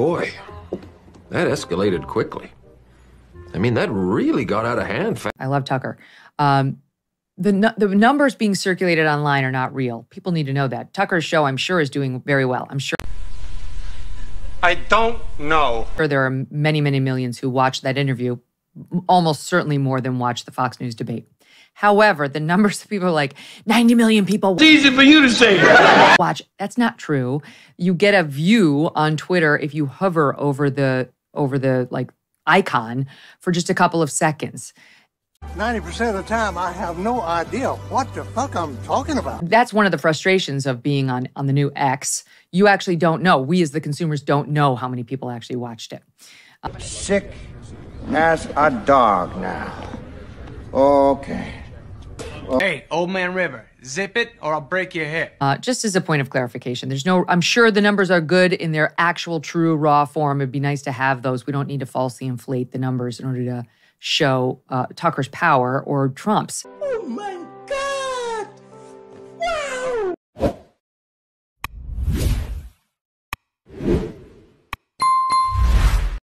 Boy, that escalated quickly. I mean, that really got out of hand. Fa- I love Tucker. Um, the nu- the numbers being circulated online are not real. People need to know that. Tucker's show, I'm sure, is doing very well. I'm sure I don't know. there are many, many millions who watched that interview, m- almost certainly more than watch the Fox News debate. However, the numbers of people are like 90 million people It's easy for you to say. watch. That's not true. You get a view on Twitter if you hover over the over the like icon for just a couple of seconds. 90% of the time, I have no idea what the fuck I'm talking about. That's one of the frustrations of being on on the new X. You actually don't know. We as the consumers don't know how many people actually watched it. Sick as a dog now. Okay. Hey, old man River, zip it or I'll break your hip. Uh, just as a point of clarification, there's no. I'm sure the numbers are good in their actual, true, raw form. It'd be nice to have those. We don't need to falsely inflate the numbers in order to show uh, Tucker's power or Trump's.